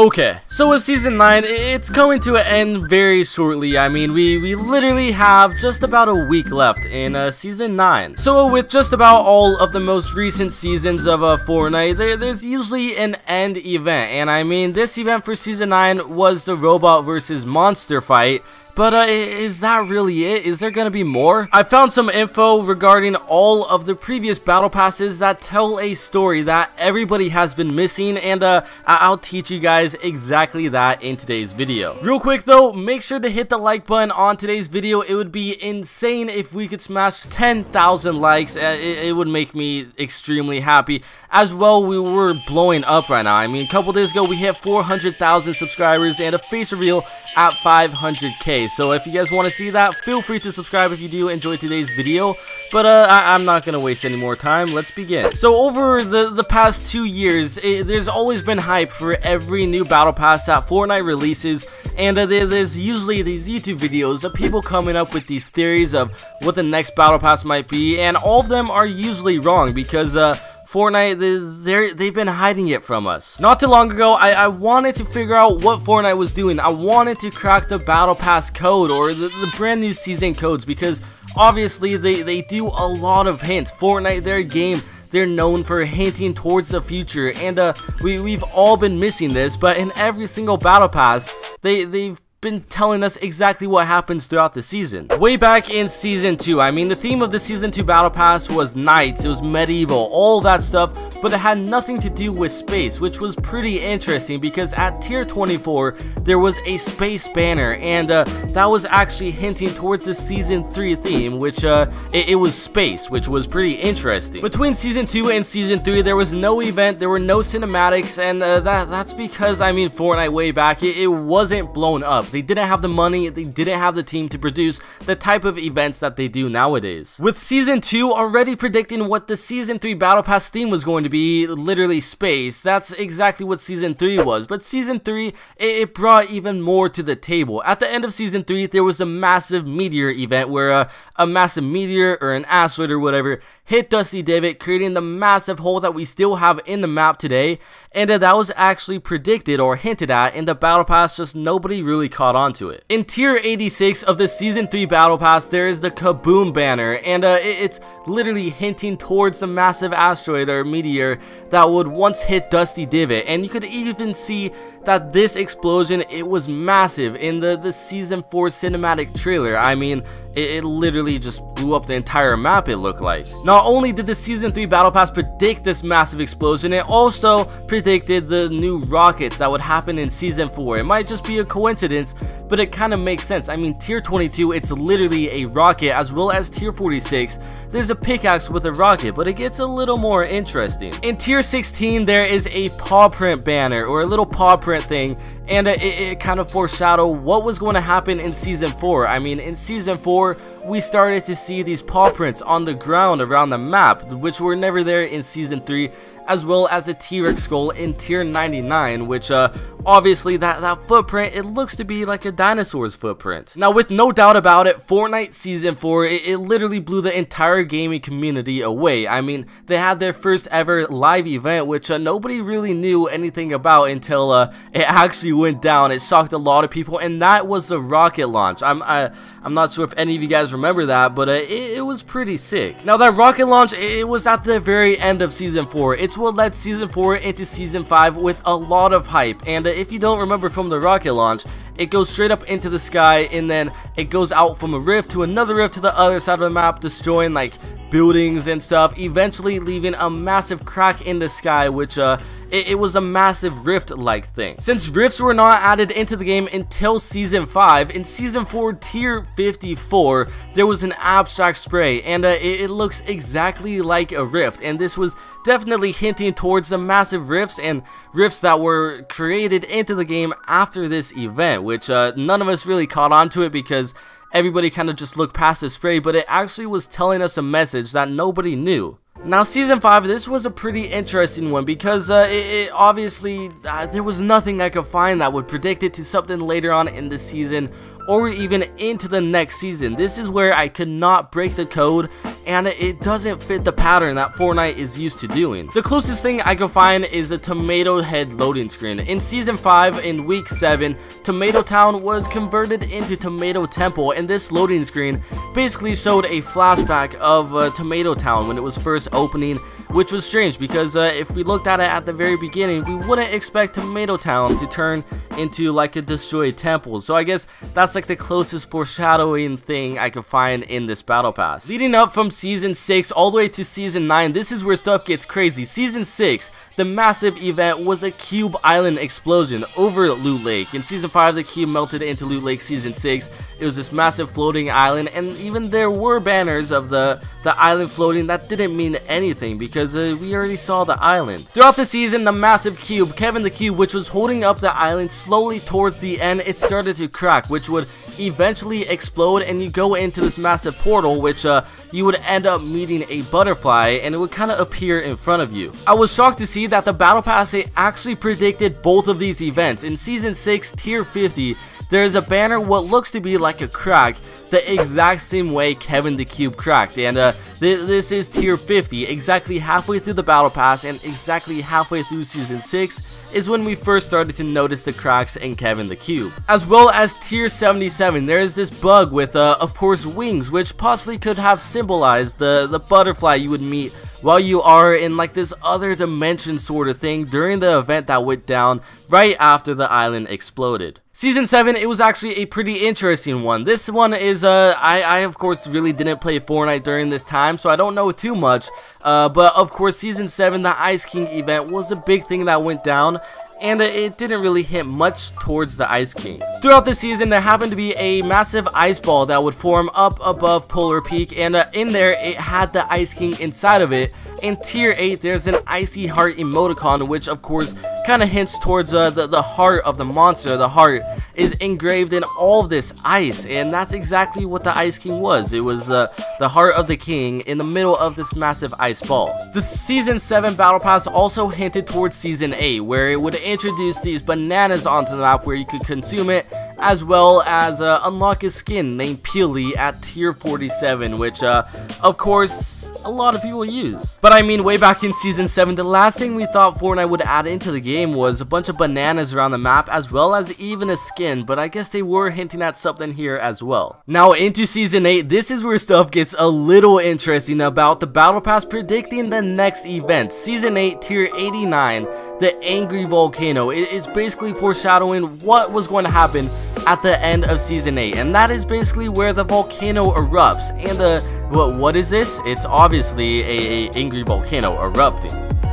Okay, so with Season 9, it's coming to an end very shortly. I mean, we, we literally have just about a week left in uh, Season 9. So with just about all of the most recent seasons of uh, Fortnite, there, there's usually an end event. And I mean, this event for Season 9 was the Robot versus Monster fight. But uh, is that really it? Is there gonna be more? I found some info regarding all of the previous battle passes that tell a story that everybody has been missing and uh, I'll teach you guys exactly that in today's video. Real quick though, make sure to hit the like button on today's video. It would be insane if we could smash 10,000 likes. Uh, it, it would make me extremely happy. As well, we were blowing up right now. I mean, a couple days ago, we hit 400,000 subscribers and a face reveal at 500k. So if you guys want to see that, feel free to subscribe if you do enjoy today's video. But uh, I am not going to waste any more time. Let's begin. So over the, the past two years, it, there's always been hype for every new battle pass that Fortnite releases. And uh, there, there's usually these YouTube videos of people coming up with these theories of what the next battle pass might be. And all of them are usually wrong because uh, Fortnite, they they've been hiding it from us. Not too long ago, I, I wanted to figure out what Fortnite was doing. I wanted to crack the Battle Pass code or the, the brand new season codes because obviously they, they do a lot of hints. Fortnite, their game, they're known for hinting towards the future and uh, we, we've all been missing this but in every single battle pass they, they've been telling us exactly what happens throughout the season. Way back in Season 2, I mean the theme of the Season 2 Battle Pass was knights, it was medieval, all that stuff, but it had nothing to do with space, which was pretty interesting because at tier 24, there was a space banner, and uh, that was actually hinting towards the Season 3 theme, which uh, it, it was space, which was pretty interesting. Between Season 2 and Season 3, there was no event, there were no cinematics, and uh, that that's because, I mean, Fortnite way back, it, it wasn't blown up. They didn't have the money, they didn't have the team to produce the type of events that they do nowadays. With Season 2 already predicting what the Season 3 Battle Pass theme was going to be, literally space, that's exactly what Season 3 was. But Season 3, it, brought even more to the table. At the end of Season 3, there was a massive meteor event where uh, a massive meteor or an asteroid or whatever hit Dusty Divot, creating the massive hole that we still have in the map today, and that was actually predicted or hinted at in the Battle Pass, just nobody really caught on to it. In Tier 86 of the Season 3 Battle Pass, there is the Kaboom banner, and uh, it's literally hinting towards the massive asteroid or meteor that would once hit Dusty Divot, and you could even see that this explosion, it was massive in the, the Season 4 cinematic trailer. I mean, it, it literally just blew up the entire map, it looked like. Not only did the Season 3 Battle Pass predict this massive explosion, it also predicted the new rockets that would happen in Season 4. It might just be a coincidence, but it kind of makes sense. I mean, Tier 22, it's literally a rocket, as well as Tier 46, there's a pickaxe with a rocket, but it gets a little more interesting. In Tier 16, there is a paw print banner, or a little paw print thing, and it, it, kind of foreshadowed what was going to happen in Season 4. I mean, in Season 4, we started to see these paw prints on the ground around the map, which were never there in Season 3, as well as a T-Rex skull in tier 99, which uh, obviously that, that footprint, it looks to be like a dinosaur's footprint. Now with no doubt about it, Fortnite Season 4, it, it literally blew the entire gaming community away. I mean, they had their first ever live event, which uh, nobody really knew anything about until uh, it actually went down. It shocked a lot of people, and that was the rocket launch. I'm, I, I'm not sure if any of you guys remember that, but uh, it, it, was pretty sick. Now that rocket launch, it was at the very end of Season 4. It's what led Season 4 into Season 5 with a lot of hype, and uh, if you don't remember from the rocket launch, it goes straight up into the sky and then it goes out from a rift to another rift to the other side of the map destroying like buildings and stuff eventually leaving a massive crack in the sky which uh it, it was a massive rift-like thing. Since rifts were not added into the game until Season 5, in Season 4 Tier 54, there was an abstract spray, and uh, it, it looks exactly like a rift, and this was definitely hinting towards the massive rifts and rifts that were created into the game after this event, which uh, none of us really caught on to it because everybody kind of just looked past the spray, but it actually was telling us a message that nobody knew. Now, Season 5, this was a pretty interesting one because uh, it, it, obviously, uh, there was nothing I could find that would predict it to something later on in the season or even into the next season. This is where I could not break the code and it doesn't fit the pattern that Fortnite is used to doing. The closest thing I could find is a tomato head loading screen. In season 5 in week 7, Tomato Town was converted into Tomato Temple and this loading screen basically showed a flashback of uh, Tomato Town when it was first opening which was strange because uh, if we looked at it at the very beginning we wouldn't expect Tomato Town to turn into like a destroyed temple so I guess that's like the closest foreshadowing thing I could find in this battle pass. Leading up season 6 all the way to season 9 this is where stuff gets crazy. Season 6 the massive event was a cube island explosion over Loot Lake. In season 5 the cube melted into Loot Lake season 6 it was this massive floating island and even there were banners of the the island floating that didn't mean anything because uh, we already saw the island. Throughout the season, the massive cube, Kevin the Cube, which was holding up the island slowly towards the end, it started to crack, which would eventually explode and you go into this massive portal which uh, you would end up meeting a butterfly and it would kind of appear in front of you. I was shocked to see that the Battle Pass actually predicted both of these events. In Season 6, Tier 50, there is a banner what looks to be like a crack the exact same way Kevin the Cube cracked and uh, th this is tier 50 exactly halfway through the battle pass and exactly halfway through season 6 is when we first started to notice the cracks in Kevin the Cube. As well as tier 77 there is this bug with uh, of course wings which possibly could have symbolized the, the butterfly you would meet while you are in like this other dimension sort of thing during the event that went down right after the island exploded. Season 7, it was actually a pretty interesting one. This one is, uh, I, I of course really didn't play Fortnite during this time, so I don't know too much. Uh, but of course, Season 7, the Ice King event was a big thing that went down and it didn't really hit much towards the Ice King. Throughout the season, there happened to be a massive ice ball that would form up above Polar Peak, and uh, in there, it had the Ice King inside of it, in tier 8, there's an icy heart emoticon, which of course kind of hints towards uh, the, the heart of the monster. The heart is engraved in all this ice, and that's exactly what the Ice King was. It was the, the heart of the king in the middle of this massive ice ball. The Season 7 Battle Pass also hinted towards Season 8, where it would introduce these bananas onto the map where you could consume it, as well as uh, unlock a skin named Peely at tier 47, which uh, of course a lot of people use. But I mean, way back in Season 7, the last thing we thought Fortnite would add into the game was a bunch of bananas around the map, as well as even a skin, but I guess they were hinting at something here as well. Now, into Season 8, this is where stuff gets a little interesting about the Battle Pass predicting the next event. Season 8, Tier 89, the Angry Volcano. It's basically foreshadowing what was going to happen at the end of Season 8, and that is basically where the volcano erupts, and uh, what, what is this? It's obviously a, a angry volcano erupting.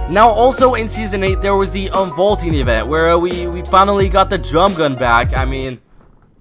Now also in Season 8 there was the Unvaulting event where we, we finally got the drum gun back. I mean,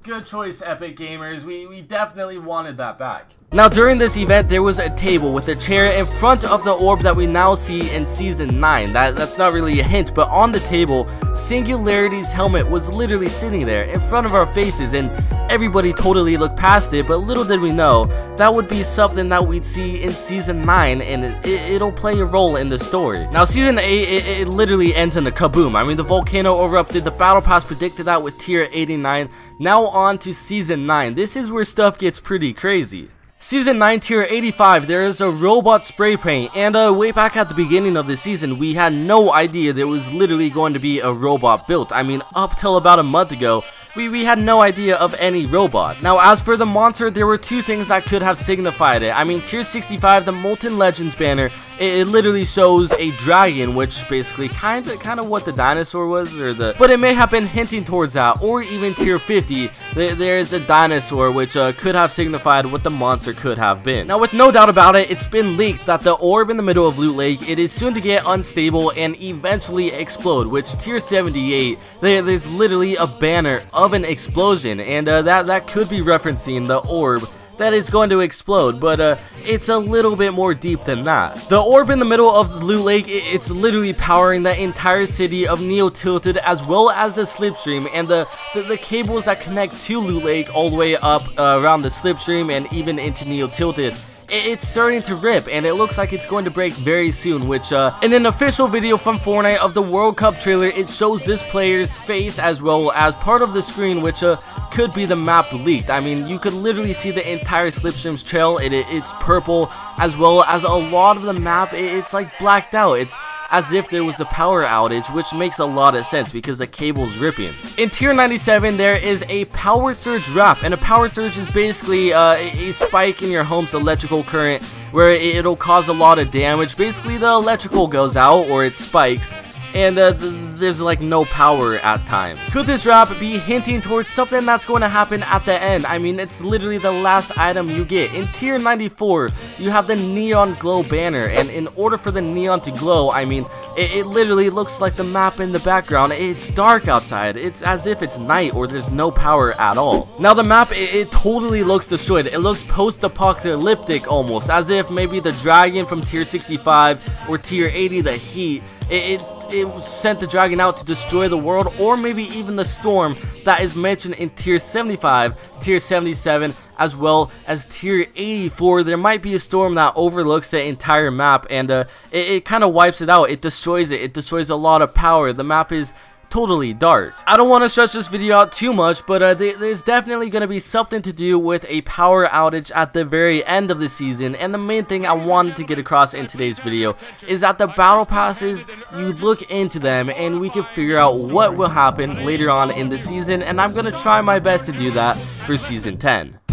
good choice Epic Gamers, we, we definitely wanted that back. Now during this event there was a table with a chair in front of the orb that we now see in season 9. That, that's not really a hint but on the table Singularity's helmet was literally sitting there in front of our faces and everybody totally looked past it but little did we know that would be something that we'd see in season 9 and it, will play a role in the story. Now season 8 it, it literally ends in a kaboom. I mean the volcano erupted, the battle pass predicted that with tier 89. Now on to season 9. This is where stuff gets pretty crazy. Season 9 tier 85, there is a robot spray paint, and uh, way back at the beginning of the season, we had no idea there was literally going to be a robot built. I mean, up till about a month ago, we, we had no idea of any robots. Now, as for the monster, there were two things that could have signified it. I mean, tier 65, the Molten Legends banner, it, it literally shows a dragon, which basically kind of kind of what the dinosaur was, or the, but it may have been hinting towards that, or even tier 50, there, there is a dinosaur, which uh, could have signified what the monster could have been. Now, with no doubt about it, it's been leaked that the orb in the middle of Loot Lake, it is soon to get unstable and eventually explode, which tier 78, there, there's literally a banner of an explosion, and uh, that, that could be referencing the orb that is going to explode, but uh, it's a little bit more deep than that. The orb in the middle of the Loot Lake, it's literally powering the entire city of Neo Tilted as well as the slipstream and the, the, the cables that connect to Loot Lake all the way up uh, around the slipstream and even into Neo Tilted it's starting to rip and it looks like it's going to break very soon which uh, in an official video from Fortnite of the World Cup trailer it shows this player's face as well as part of the screen which uh, could be the map leaked. I mean you could literally see the entire Slipstream's trail, it, it, it's purple as well as a lot of the map it, it's like blacked out. It's as if there was a power outage, which makes a lot of sense because the cable's ripping. In Tier 97, there is a power surge wrap, and a power surge is basically uh, a spike in your home's electrical current where it'll cause a lot of damage. Basically, the electrical goes out or it spikes, and uh, th there's like no power at times. Could this wrap be hinting towards something that's going to happen at the end? I mean, it's literally the last item you get. In tier 94, you have the neon glow banner, and in order for the neon to glow, I mean, it, it, literally looks like the map in the background. It's dark outside. It's as if it's night or there's no power at all. Now the map, it, it totally looks destroyed. It looks post-apocalyptic almost, as if maybe the dragon from tier 65 or tier 80, the heat, it, it it sent the dragon out to destroy the world or maybe even the storm that is mentioned in tier 75, tier 77, as well as tier 84. There might be a storm that overlooks the entire map and uh, it, it kind of wipes it out. It destroys it. It destroys a lot of power. The map is totally dark. I don't want to stretch this video out too much, but uh, th there's definitely going to be something to do with a power outage at the very end of the season, and the main thing I wanted to get across in today's video is that the battle passes, you look into them, and we can figure out what will happen later on in the season, and I'm going to try my best to do that for Season 10.